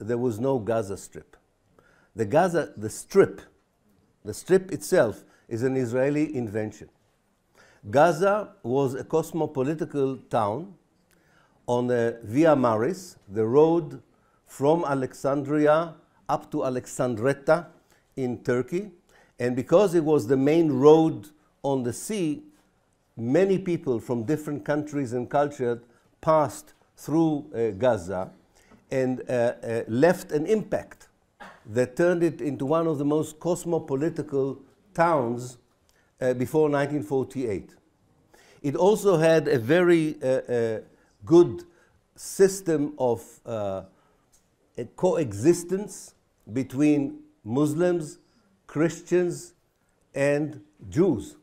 there was no Gaza Strip. The Gaza, the strip, the strip itself is an Israeli invention. Gaza was a cosmopolitical town on the Via Maris, the road from Alexandria up to Alexandretta in Turkey. And because it was the main road on the sea, many people from different countries and cultures passed through uh, Gaza and uh, uh, left an impact that turned it into one of the most cosmopolitical towns uh, before 1948. It also had a very good system of coexistence between Muslims, Christians, and Jews.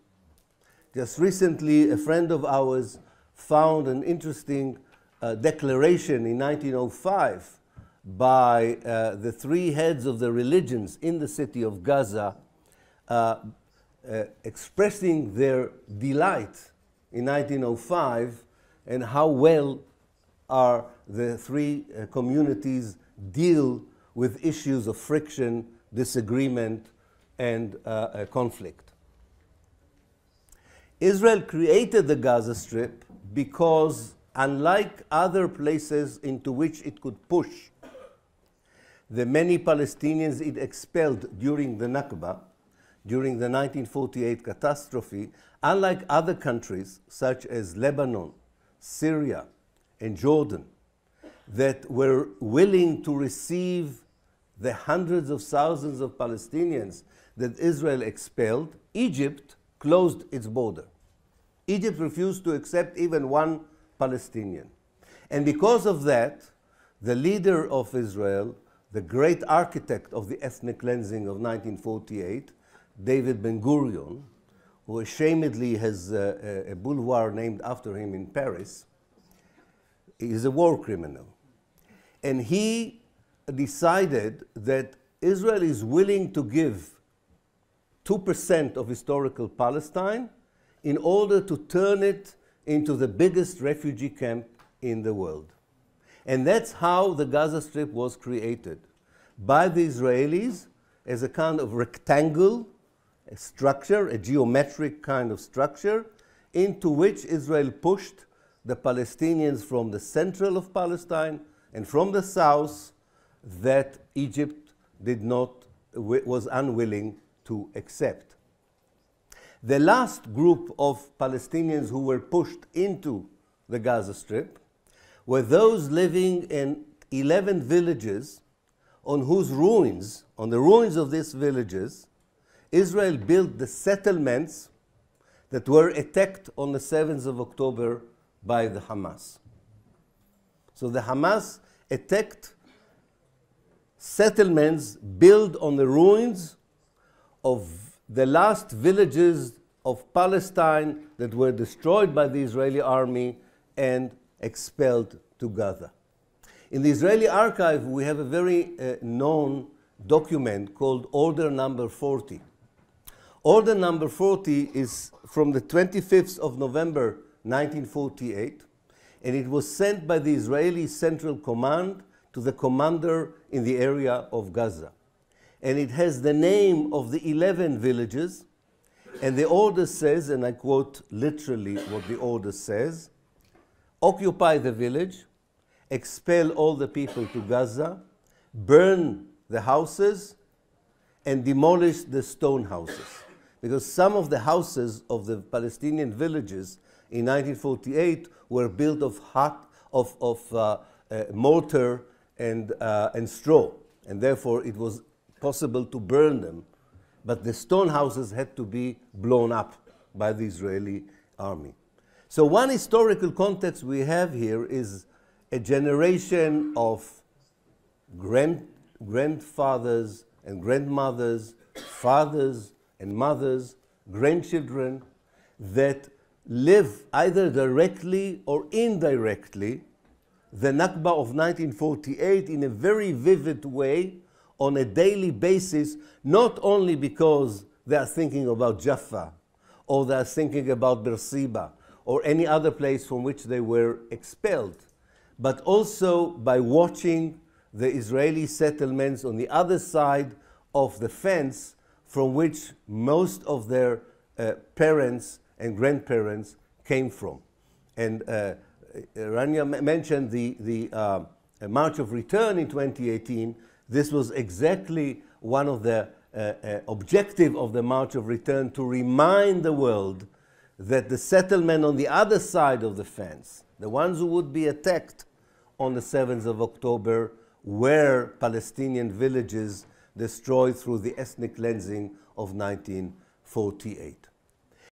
Just recently, a friend of ours found an interesting uh, declaration in 1905 by uh, the three heads of the religions in the city of Gaza, uh, uh expressing their delight in 1905 and how well are the three uh, communities deal with issues of friction, disagreement, and uh, conflict. Israel created the Gaza Strip because, unlike other places into which it could push the many Palestinians it expelled during the Nakba, during the 1948 catastrophe, unlike other countries such as Lebanon, Syria, and Jordan, that were willing to receive the hundreds of thousands of Palestinians that Israel expelled, Egypt closed its border. Egypt refused to accept even one Palestinian. And because of that, the leader of Israel, the great architect of the ethnic cleansing of 1948, David Ben Gurion, who ashamedly has a, a boulevard named after him in Paris, is a war criminal. And he decided that Israel is willing to give 2% of historical Palestine in order to turn it into the biggest refugee camp in the world. And that's how the Gaza Strip was created by the Israelis as a kind of rectangle a structure, a geometric kind of structure, into which Israel pushed the Palestinians from the central of Palestine and from the south that Egypt did not, was unwilling to accept. The last group of Palestinians who were pushed into the Gaza Strip were those living in 11 villages on whose ruins, on the ruins of these villages, Israel built the settlements that were attacked on the 7th of October by the Hamas. So the Hamas attacked settlements built on the ruins of the last villages of Palestine that were destroyed by the Israeli army and expelled to Gaza. In the Israeli archive, we have a very uh, known document called Order Number 40. Order Number 40 is from the 25th of November 1948, and it was sent by the Israeli Central Command to the commander in the area of Gaza and it has the name of the 11 villages. And the order says, and I quote literally what the order says occupy the village, expel all the people to Gaza, burn the houses, and demolish the stone houses. Because some of the houses of the Palestinian villages in 1948 were built of, hot, of, of uh, uh, mortar and, uh, and straw, and therefore it was possible to burn them, but the stone houses had to be blown up by the Israeli army. So, one historical context we have here is a generation of grand, grandfathers and grandmothers, fathers and mothers, grandchildren that live either directly or indirectly the Nakba of 1948 in a very vivid way on a daily basis, not only because they are thinking about Jaffa or they are thinking about Beersheba or any other place from which they were expelled, but also by watching the Israeli settlements on the other side of the fence from which most of their uh, parents and grandparents came from. And uh, Rania mentioned the, the uh, March of Return in 2018. This was exactly one of the uh, uh, objective of the March of Return to remind the world that the settlement on the other side of the fence, the ones who would be attacked on the 7th of October, were Palestinian villages destroyed through the ethnic cleansing of 1948.